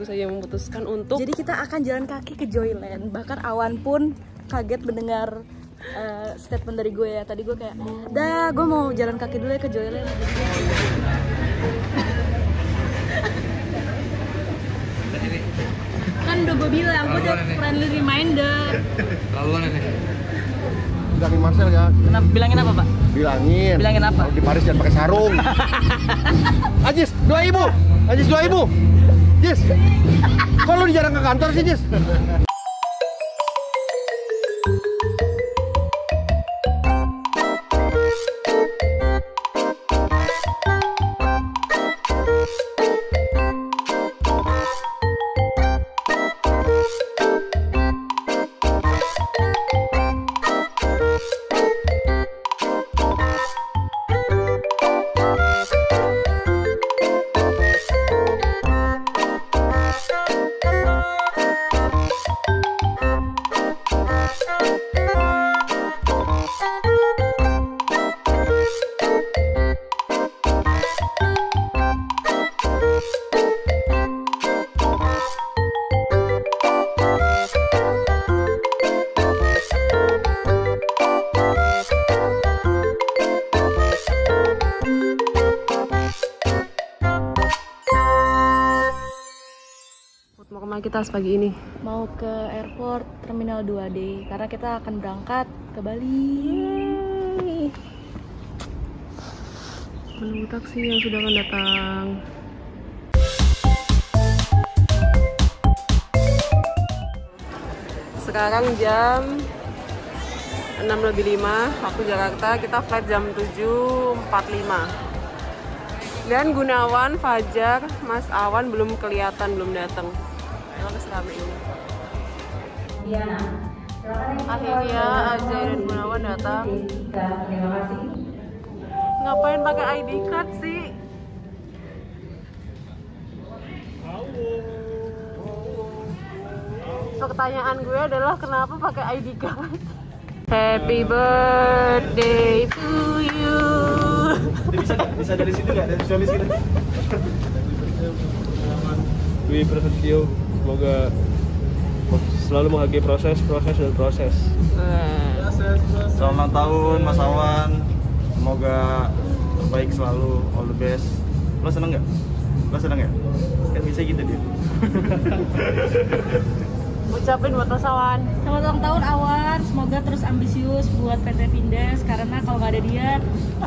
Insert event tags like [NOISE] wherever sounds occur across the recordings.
baru saja memutuskan untuk Jadi kita akan jalan kaki ke Joyland. Bahkan Awan pun kaget mendengar eh, statement dari gue ya. Tadi gue kayak, dah gue mau jalan kaki dulu ya ke Joyland. [LAUGHS] Kan udah gue bilang gue udah friendly reminder. Laluan ini. Bilangin Marcel ya, Kenapa bilangin apa pak? bilangin. Bilangin apa? Kalau di Paris jangan pakai sarung. [LAUGHS] Ajis, dua ibu. Ajis dua ibu. Jis, kok lu jarang ke kantor sih Jis? Kita pagi ini? Mau ke airport Terminal 2D karena kita akan berangkat ke Bali. Menunggu taksi yang sudah akan datang. Sekarang jam 6 lebih 5 waktu Jakarta kita flight jam 7.45 dan Gunawan, Fajar, Mas Awan belum kelihatan, belum datang selama ini Akhirnya dan Gunawan datang Ngapain pakai ID card sih? Pertanyaan gue adalah kenapa pakai ID card? Happy birthday to you. bisa bisa dari situ nggak dari suami sini Dwi Prasetyo semoga selalu menghargai proses proses dan proses Selamat ulang tahun Mas Awan. Semoga terbaik selalu, all the best. Lo seneng nggak? Lo seneng nggak? Kan bisa gitu dia. [LAUGHS] Ucapin buat Mas Awan. Selamat ulang tahun Awan, semoga terus ambisius buat PT Pindes karena kalau nggak ada dia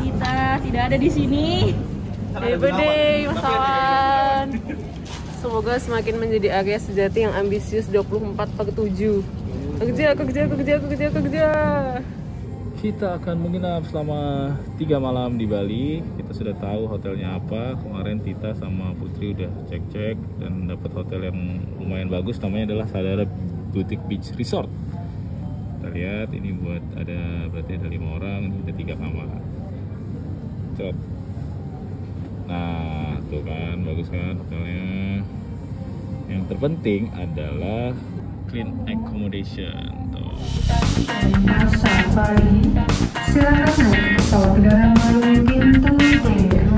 kita tidak ada di sini. Happy birthday Mas Awan. Semoga semakin menjadi Arya sejati yang ambisius 24 per 7. Kerja, kerja, kerja, kerja, kerja. kita akan menginap selama tiga malam di Bali kita sudah tahu hotelnya apa kemarin Tita sama Putri udah cek-cek dan dapat hotel yang lumayan bagus namanya adalah Sadara Boutique Beach Resort kita lihat ini buat ada berarti ada lima orang ini ada tiga kamar Cot. nah tuh kan bagus kan hotelnya terpenting adalah clean accommodation tuh Pasar Bali, silakan naik pesawat udara melalui pintu D6.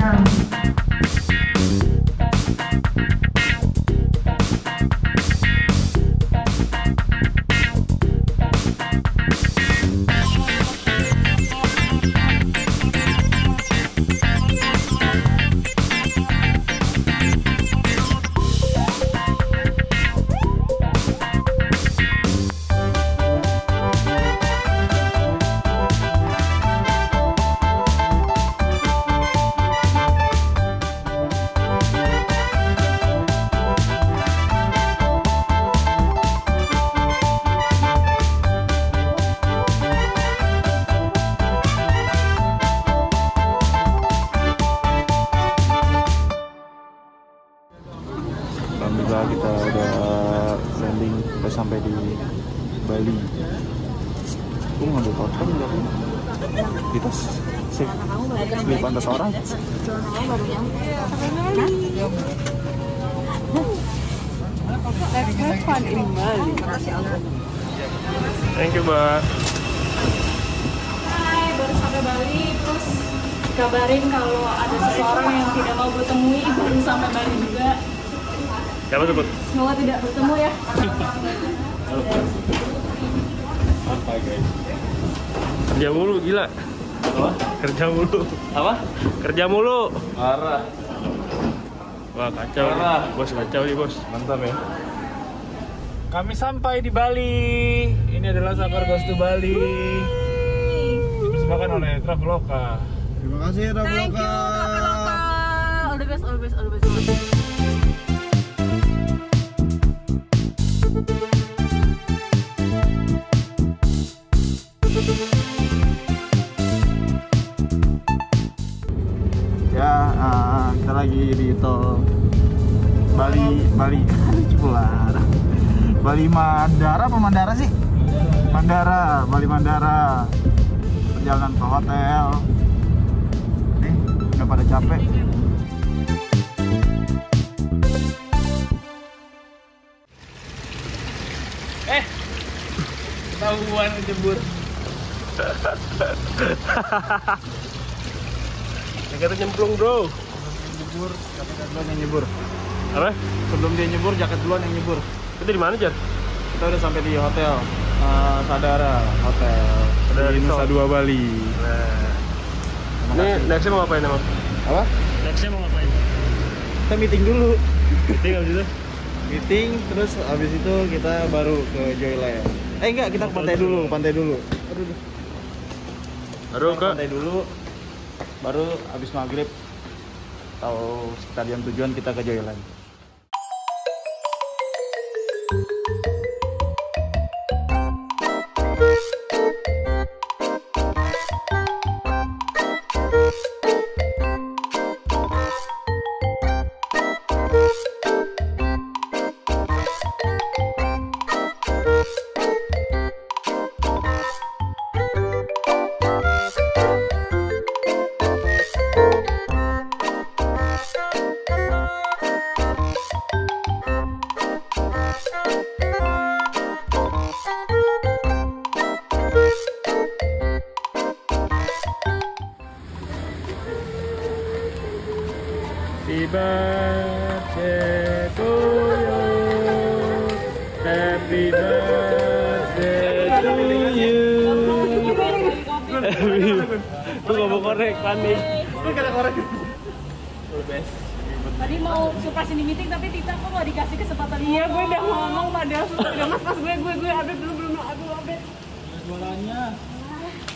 Beli pantas orang. Let's have fun in Bali. thank you mbak Hai, baru sampai Bali terus kabarin kalau ada seseorang yang tidak mau gue temui baru sampai Bali juga. Siapa sebut? Semoga tidak bertemu ya. Santai guys. Kerja mulu gila. Apa? Kerja mulu. Apa? Kerja mulu. Parah. Wah kacau nih. Parah. Bos kacau nih bos. Mantap ya. Kami sampai di Bali. Ini adalah Safar Goes to Bali. Dipersembahkan oleh Traveloka. Terima kasih Traveloka. All the best, all the best, all the best. All the best. Lagi di tol Bali Bali. Lucu pula Bali Mandara apa Mandara sih? Mandara Bali Mandara. Perjalanan ke hotel. Nih udah pada capek. Ketahuan jebur. [LAUGHS] Yang kata nyemplung bro. Nyebur jaket duluan yang nyebur Apa? sebelum dia nyebur jaket duluan yang nyebur Itu di mana Jar? kita udah sampai di hotel eh, Sadara Hotel Sadara di Nusa. Dua Bali Nah. Ini nextnya mau ngapain emang? apa Nextnya mau ngapain? kita meeting dulu Meeting abis itu? meeting terus abis itu kita baru ke Joyland eh enggak kita ke pantai dulu pantai dulu Aduh, aduh. Baru ke pantai dulu baru abis maghrib atau sekitar jam tujuan kita ke Joyland gue gue update belum belum aduh update. Jualannya.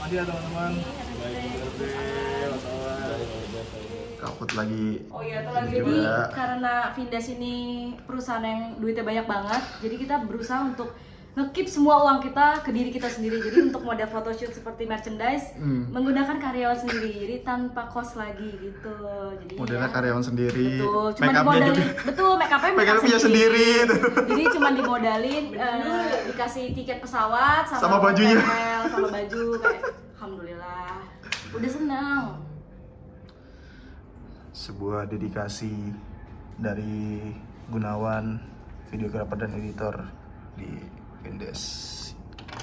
Masih ya teman-teman. kaput lagi Oh iya, itu lagi. Jadi juga karena Vindas ini perusahaan yang duitnya banyak banget, jadi kita berusaha untuk ngekip semua uang kita ke diri kita sendiri. Jadi [LAUGHS] untuk model photoshoot seperti merchandise Hmm. menggunakan karyawan sendiri, jadi tanpa kos lagi gitu. Jadi modelnya ya, karyawan sendiri Betul, cuma make upnya dimodalin, juga betul make upnya make upnya sendiri Jadi cuma dimodalin, eh, dikasih tiket pesawat sama, Sama bajunya. hotel, sama baju kayak alhamdulillah. Udah senang. sebuah dedikasi dari Gunawan videografer dan editor di Vindes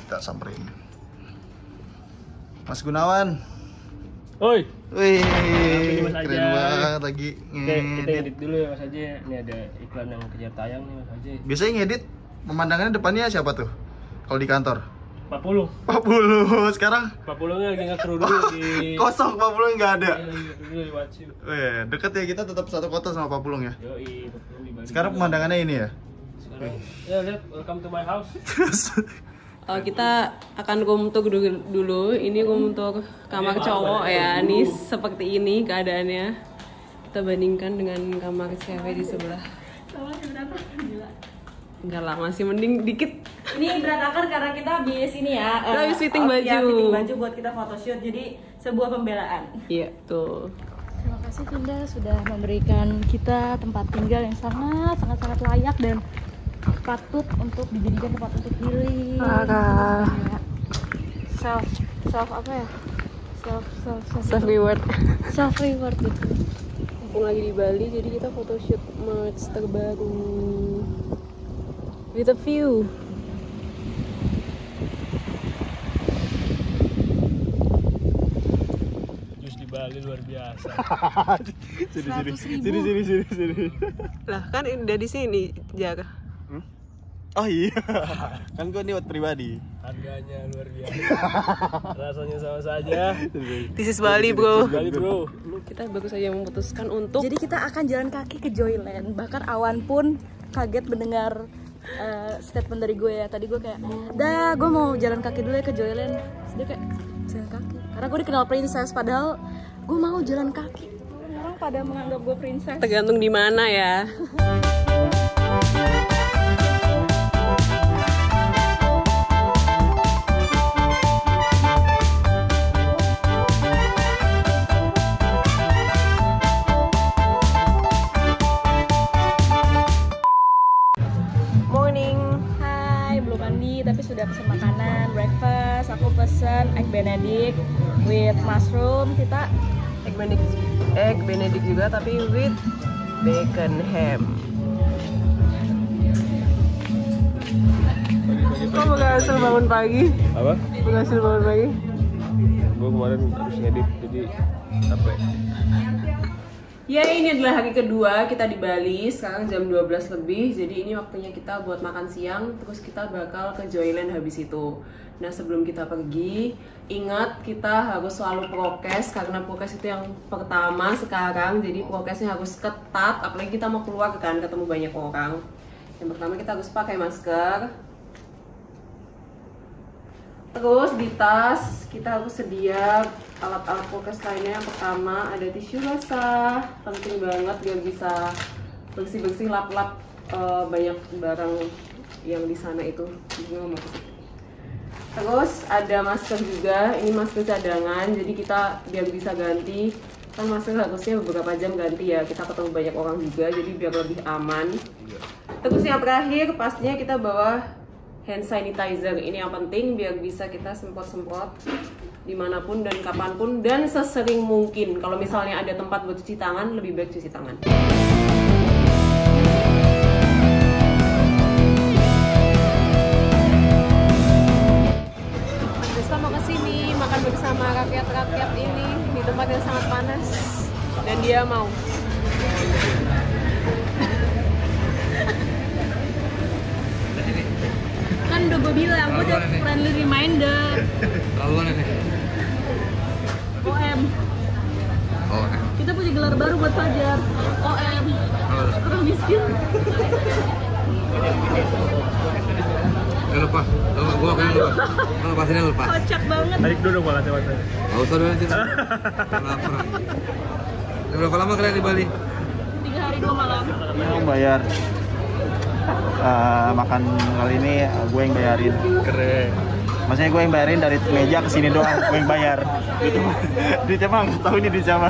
kita samperin Mas Gunawan Oi, Wih, keren Ajay. banget lagi Oke, kita edit dulu ya Mas Aje. Ini ada iklan yang kejar tayang nih Mas Aje. Biasanya ngedit pemandangannya depannya siapa tuh? Kalau di kantor? 40. 40. Sekarang 40 nya [LAUGHS] lagi nge-crew dulu di kosong 40 nggak ada. Iya, dulu di. Oh iya, deket ya kita tetap satu kota sama Papulung ya. Yoi, 40 di Bali. Sekarang pemandangannya ini ya. Sekarang, ya lihat, welcome to my house. [LAUGHS] Eh, kita akan room tour dulu, dulu. Ini room tour kamar cowok ya. Ini seperti ini keadaannya. Kita bandingkan dengan kamar cewek di sebelah. Enggak lah, masih mending dikit. Ini berantakan karena kita habis ini ya. Kita eh, habis fitting oh, baju. fitting baju buat kita photoshoot. Jadi sebuah pembelaan. Iya, tuh. Terima kasih Vinda sudah memberikan kita tempat tinggal yang sangat sangat sangat layak dan patut untuk dijadikan tempat untuk. Parah. Ya. Self self apa ya? Self self self, Self reward. self reward gitu. Mumpung lagi di Bali, jadi kita photoshoot merch terbaru. With a view. Bali luar biasa. [LAUGHS] sini sini sini sini sini sini Lah kan udah di sini jaga. oh iya [LAUGHS] kan gue niat pribadi Harganya luar biasa. Rasanya sama saja. This is Bali, Bro. Bali bro. Kita baru saja memutuskan untuk Jadi kita akan jalan kaki ke Joyland. Bahkan Awan pun kaget mendengar eh, statement dari gue ya. Tadi gue kayak, dah gue mau jalan kaki dulu ya ke Joyland. Terus dia kayak jalan kaki. Karena gue dikenal princess, padahal gue mau jalan kaki. Orang pada menganggap gue princess. tergantung di mana ya. Morning. Hai, belum mandi tapi sudah pesen makanan, breakfast. Aku pesen egg benedict with mushroom. Kita benedict, egg benedict juga tapi with bacon ham. Kok berhasil bangun pagi? Apa? Berhasil bangun pagi? Gue kemarin habis ngedit jadi capek. Ya ini adalah hari kedua kita di Bali. Sekarang jam 12 lebih. Jadi ini waktunya kita buat makan siang Terus kita bakal ke Joyland habis itu. Nah sebelum kita pergi Ingat kita harus selalu prokes Karena prokes itu yang pertama sekarang. Jadi prokesnya harus ketat Apalagi kita mau keluar kan ketemu banyak orang. Yang pertama kita harus pakai masker Terus di tas kita harus sedia alat-alat prokes lainnya. Yang pertama ada tisu basah, penting banget biar bisa bersih-bersih lap-lap eh, banyak barang yang di sana itu. Terus ada masker juga, ini masker cadangan, jadi kita biar bisa ganti. Kan masker harusnya beberapa jam ganti ya. Kita ketemu banyak orang juga jadi biar lebih aman. Terus yang terakhir pastinya kita bawa hand sanitizer ini yang penting biar bisa kita semprot-semprot di mana pun dan kapan pun dan sesering mungkin. Kalau misalnya ada tempat buat cuci tangan lebih baik cuci tangan. Kita mau ke sini makan bersama rakyat-rakyat ini di tempat yang sangat panas. Dan dia mau kan udah gue bilang, gue udah friendly reminder. Laluan nih. OM. Oh, Kita punya gelar baru buat Fajar. OM. Orang miskin. Ini lepas. Lepas gua kan lepas. Lu lepas ini lepas. Kocak banget. Tarik dulu gua kasih waktu. Enggak usah dulu. [LAUGHS] Lapar. Udah berapa lama kalian di Bali? Tiga hari dua malam. Yang bayar Eh, makan kali ini eh, gue yang bayarin. Keren. Maksudnya gue yang bayarin dari meja ke sini doang, gue yang bayar. Gitu. [LAUGHS] Duitnya bang, tahu ini duit siapa?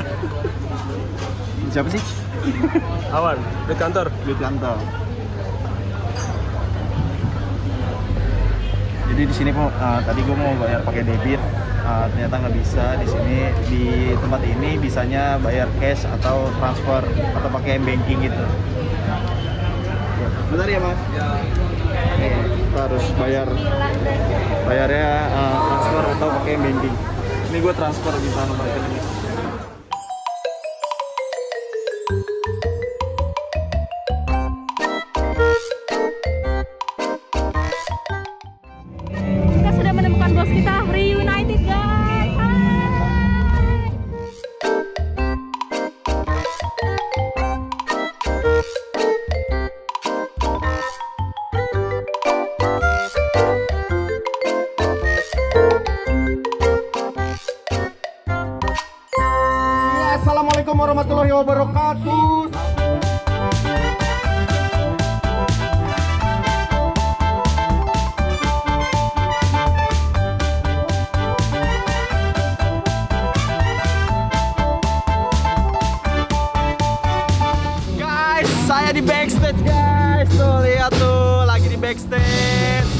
Siapa sih? Awan, di kantor. Duit kantor. Jadi di sini eh, tadi gue mau bayar pakai debit, eh, ternyata nggak bisa. Di sini di tempat ini bisanya bayar cash atau transfer atau pakai banking gitu. Bentar ya mas. Nih, kita harus bayar bayarnya eh, transfer atau pakai banking. Ini gue transfer di sana mereka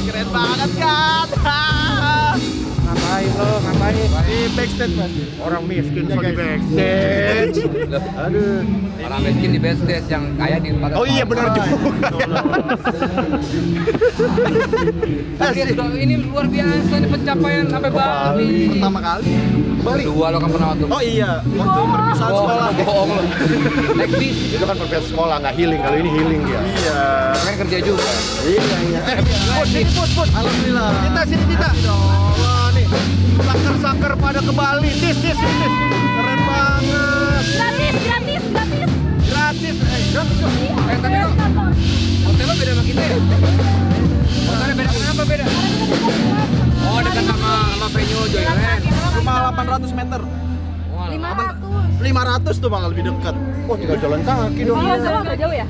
Keren banget kan? Ngapain lo? Ngapain? Di backstage mas. Orang miskin so di backstage. Aduh. Orang miskin di backstage yang kaya di tempat. Oh iya benar juga. [LAUGHS] Ini luar biasa nih pencapaian sampai Bali. Pertama kali. Bali. Dua lo kan pernah waktu. Oh iya, waktu perpisahan sekolah. Bohong lo. Naik bis. Itu kan perpisahan sekolah, nggak healing. Kalau ini healing dia. Iya. Kerja juga. Iya, iya. Eh, put, sini put, put. Alhamdulillah. Kita sini kita. Wah nih, saker-saker pada ke Bali. Tis, tis, tis. Keren banget. Gratis, gratis, gratis. Gratis. Eh, gratis yuk. Eh tapi lo hotelnya beda sama kita ya? Hotelnya beda kenapa beda? Oh dekat sama sama venue Joyland. Cuma 800 meter. Wah, 500 tuh malah lebih dekat. Wah, tinggal jalan kaki dong. Iya, sama agak jauh ya?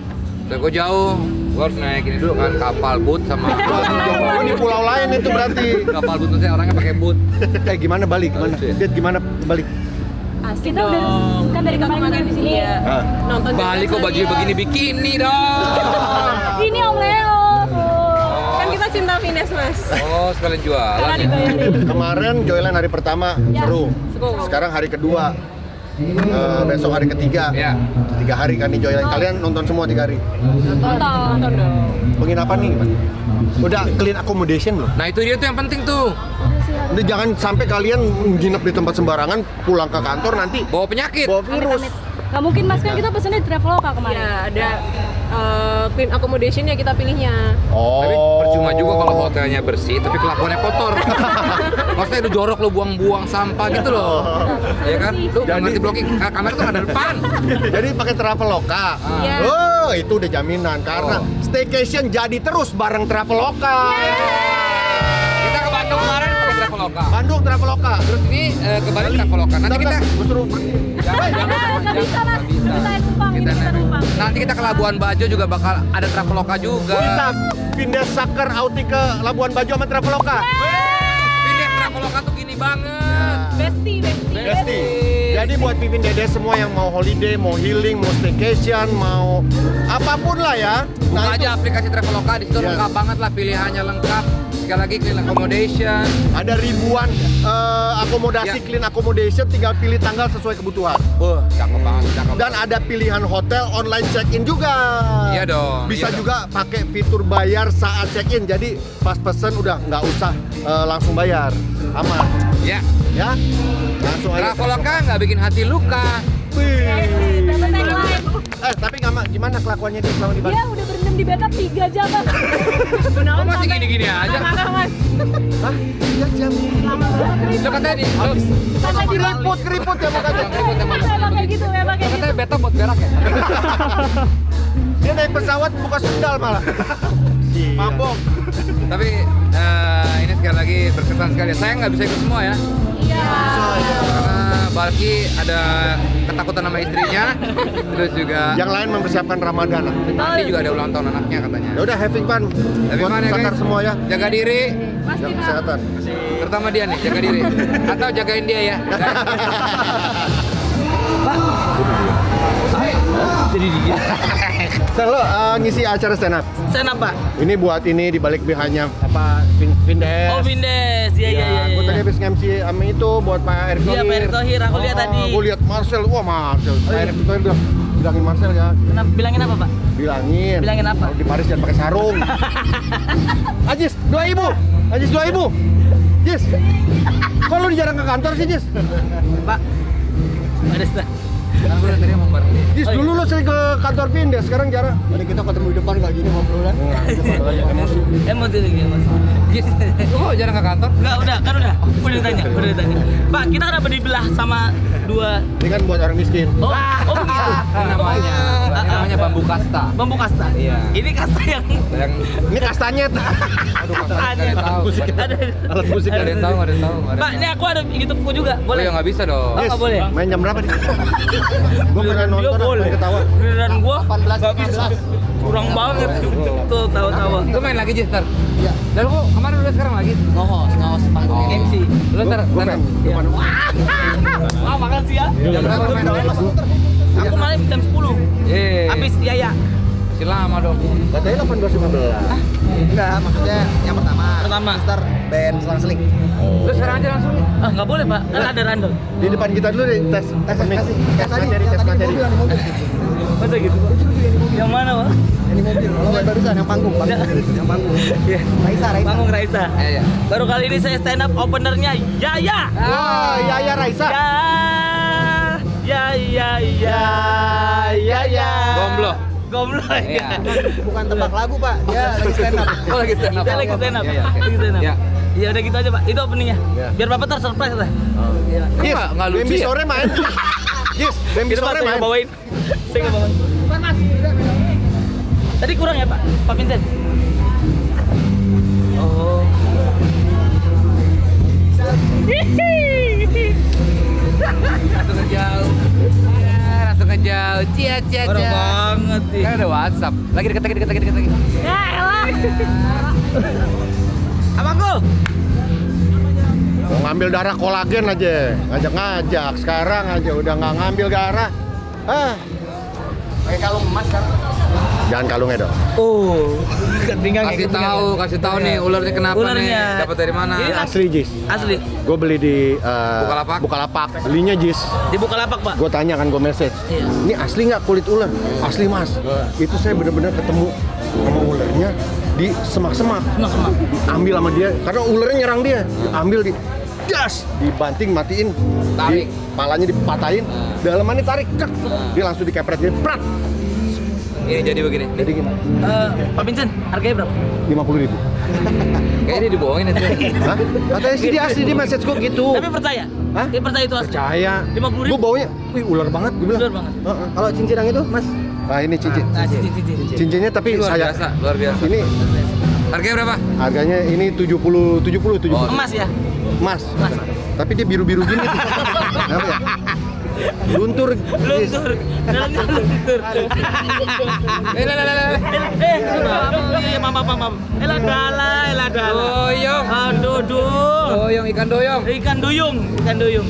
Udah jauh. Gue harus naik ini dulu kan kapal boot sama Oh, [LAUGHS] ini pulau lain itu berarti. kapal boot maksudnya orangnya pakai boot. [LAUGHS] Eh, gimana balik? Gimana? Ya? Dit, gimana balik? Asik kita udah kan dari kemarin kan di sini ya. Nonton Bali kok baju begini bikini dong. [LAUGHS] Ini Om Leo tuh. Kan kita cinta Vines, Mas. Oh sekalian jualan ya. Kemarin Joyland hari pertama Ya. seru. Seru. Sekarang hari kedua. Eh, besok hari ketiga. Ya. Tiga hari kan nih Joyland. Kalian nonton semua tiga hari. Nonton, nonton dong. Penginapan nih gimana? Udah clean accommodation belum? Nah itu dia tuh yang penting tuh. Udah jangan sampai kalian nginep di tempat sembarangan, pulang ke kantor nanti Bawa penyakit. bawa virus. Gak mungkin mas kan kita pesennya di Traveloka kemarin. Ya, ada eh, clean accommodation ya kita pilihnya. Oh. Tapi percuma juga kalau hotelnya bersih tapi kelakuannya kotor. [LAUGHS] Maksudnya itu jorok lo buang-buang sampah gitu loh. Ya kan? Lu Jadi- nanti blocking ka- kamera tuh ada depan. [LAUGHS] Jadi pakai Traveloka. Iya. Oh, itu udah jaminan karena Oh. staycation jadi terus bareng Traveloka. Kita ke Bandung kemarin pakai Traveloka. Bandung Traveloka. Terus ini eh, ke Bali Traveloka. Nanti kita suruh Jangan, jangan, jangan, bisa, bisa. Kita naik. numpang. Nanti kita ke Labuan Bajo juga bakal ada Traveloka juga. Kita pindah Saker Auti ke Labuan Bajo sama Traveloka. Pindah Traveloka tuh gini banget. Besti, besti. Besti. Jadi buat Pipin Dede semua yang mau holiday, mau healing, mau staycation, mau apa pun lah ya. Buka Nah, itu aja aplikasi Traveloka di situ Yes. lengkap banget lah pilihannya lengkap. Sekali lagi clean accommodation. ada ribuan eh, akomodasi Ya. clean accommodation, tinggal pilih tanggal sesuai kebutuhan. Wah, cakep banget, cakep. Dan ada pilihan hotel online check-in juga. Iya dong, Bisa dong. juga pakai fitur bayar saat check-in. Jadi pas pesen udah nggak usah eh, langsung bayar, aman. Ya, Ya, langsung aja. Traveloka nggak bikin hati luka. Eh tapi nggak mak, gimana kelakuannya dia selama di Bali? Dia udah berendam di bathtub 3 jam Bang. Kok masih gini-gini aja? Kakak, Mas. Hah? Iya jam. Lo katanya di, lo, Sampai di Keriput, keriput ya makanya. Emang kayak gitu, emang kayak gitu. katanya beta buat berak ya? [LAUGHS] Dia naik pesawat buka sendal malah. Mabok. Tapi eh, ini sekali lagi berkesan sekali. Saya nggak bisa ikut semua ya. Balki ada ketakutan sama istrinya. [LAUGHS] Terus juga Yang lain mempersiapkan Ramadan. nanti juga ada ulang tahun anaknya katanya. Ya udah having fun. Buat mana ya guys? semua ya. Jaga diri, Jaga kesehatan. terutama dia nih, jaga diri. [LAUGHS] Atau jagain dia ya. [LAUGHS] Jadi dikit. [LAUGHS] Selalu uh, ngisi acara stand up. Sana Pak. Ini buat ini di balik BH-nya apa Vin Vindes. Oh Vindes, iya iya iya. Gue iya. tadi habis nge-MC sama itu buat Pak Erick Iya, Pak Erick Thohir, aku lihat tadi. Gue lihat Marcel, wah Marcel. Pak Erick Thohir bilang, bilangin Marcel ya, Kenapa bilangin apa Pak? bilangin. Bilangin apa? Kalau di Paris jangan pakai sarung. [LAUGHS] Ajis, dua ibu. Ajis dua ibu. Jis, kok lu jarang ke kantor sih Jis? Pak. Ada Aku iya. dulu lu sering ke kantor Vindes, sekarang jarang. Tadi kita ketemu di depan kayak gini ngobrolan. [LAUGHS] Emosi. Emosi lagi emosi. Gis, lu kok jarang ke kantor? Enggak, udah, kan udah. Udah ditanya, udah ditanya. Pak, kita kenapa dibelah sama dua Ini kan buat orang miskin. Oh, oh begitu. [LAUGHS] Ini namanya, ini namanya bambu kasta. Bambu kasta. Iya. Ini kasta yang Yang Ini kastanyet. aduh yang tahu. Musik. ada. Alat musik ada yang tahu, ada yang tahu. Pak, ini aku ada YouTube-ku juga. tahu. Oh Boleh? ya nggak bisa dong. Oh, nggak boleh. Main jam berapa nih? [LAUGHS] Gue pernah nonton, boleh. ketawa. Giliran gua nggak bisa. Kurang banget. Tuh tawa-tawa. Lu main lagi Jis, Tar? Iya. Dan lu kemarin udah sekarang lagi? Ngos, ngos panggung Oh. MC. Lu Gue main. Gua main. [LAUGHS] Wah, makasih ya. jam berapa main? Aku malam jam 10. Eh, Habis Yaya. masih lama dong. Katanya 18 15. Enggak, maksudnya yang pertama. Pertama. Ntar band selang-seling. Terus sekarang aja langsung. Ah, nggak boleh, Pak. Kan ada random. Di depan kita dulu deh tes tes mic. Tes materi, tes materi. Masa gitu, Pak? Yang mana, Pak? Ini mobil. Kalau yang barusan yang panggung, panggung. Yang panggung. Iya. Raisa, Raisa. Panggung Raisa. Iya, iya. Baru kali ini saya stand up openernya Yaya. Wah, ya ya Raisa. Ya, ya, ya, ya, ya. Gomblo. Gomblo. Iya. Bukan tebak lagu, Pak. Dia [LAUGHS] lagi stand up. Oh lagi stand up. Kita lagi stand up. Iya, iya. Lagi stand up. Iya. Ya udah gitu aja, Pak. Itu openingnya. Biar Bapak tersurprise lah. Yes, nggak- lucu Bambi ya? sore main. [LAUGHS] Yes, Bambi Gitu, sore main. bawain. Saya nggak bawain. Tadi kurang ya, Pak? Pak Vincent? Oh. Langsung ngejauh. Langsung ngejauh. Cia cia cia. banget nih. Kan ada WhatsApp. Lagi deket lagi deket lagi deket lagi. Ya elah. Abangku. Mau ngambil darah kolagen aja, ngajak-ngajak. Sekarang aja udah nggak ngambil darah. Ah, Pakai kalung emas kan. Jangan kalungnya dong. Oh. Ketinggal Kasih tahu, kasih tahu nih ularnya kenapa Ularnya. nih? Dapat dari mana? Ini Asli Jis. Asli. Gue beli di uh, Bukalapak? Bukalapak. Belinya Jis. Dibuka lapak, Pak. Gue tanya kan gue message. Iya. Ini asli nggak kulit ular? Asli mas. Itu saya bener-bener ketemu sama ularnya di semak-semak. Semak-semak. Ambil sama dia karena ularnya nyerang dia. Ambil di das dibanting matiin Tarik. di palanya dipatahin dalamannya tarik kek dia langsung dikepret dia prat Ini jadi begini. jadi gini Eh, Pak Vincent, harganya berapa? lima puluh ribu Kayaknya dia dibohongin itu. Hah? katanya sih dia asli di message gue gitu Tapi percaya? Hah? Dia percaya itu asli. percaya 50.000? gue baunya wih ular banget gue bilang Ular banget. Heeh. kalau cincin yang itu mas nah ini cincin Nah, cici cici. cincinnya tapi Luar saya biasa, luar biasa. ini Harganya berapa? harganya ini 70 70 70 Oh. Emas ya? mas tapi dia biru-biru gini [LAUGHS] kenapa ya luntur. Luntur. Dalamnya luntur. Eh, lah, lah, lah, lah. Eh, eh, mama, mama, mama. Elah dala, elah dala. Doyong. Aduh, aduh. Doyong ikan doyong. Ikan duyung, ikan duyung.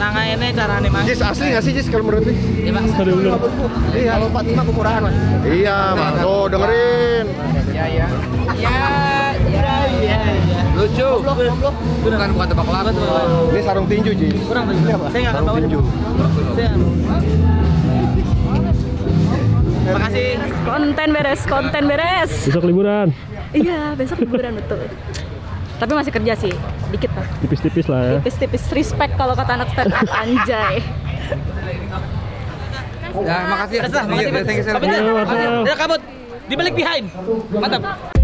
Ini carane mang. Jis asli nggak sih Jis kalau menurut lu? Ya, Pak. Iya. Kalau 45 kekurahan mas. Iya, Mas. Tuh dengerin. Ya ya. Ya ya Iya, iya. Lucu. Bukan bukan tebak lagu. Ini sarung tinju, Jis. Kurang. Saya nggak akan Sarung tinju. Saya. Terima kasih. konten beres konten beres Besok liburan, iya besok liburan betul tapi masih kerja sih dikit lah tipis-tipis lah ya. tipis-tipis respect kalau kata anak stand up anjay Ya, makasih ya. Terus lah, Thank you, you. Vincent, Iya. Udah kabut. Di balik behind. Mantap.